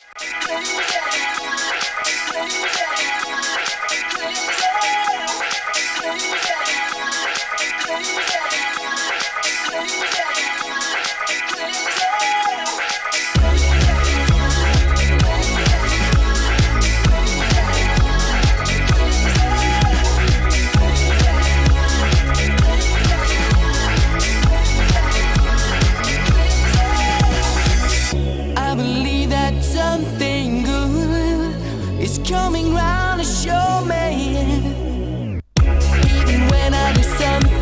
Lose coming round to show me. Even when I do something.